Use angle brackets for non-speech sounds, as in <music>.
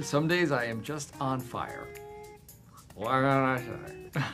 Some days I am just on fire. What can I say? <laughs>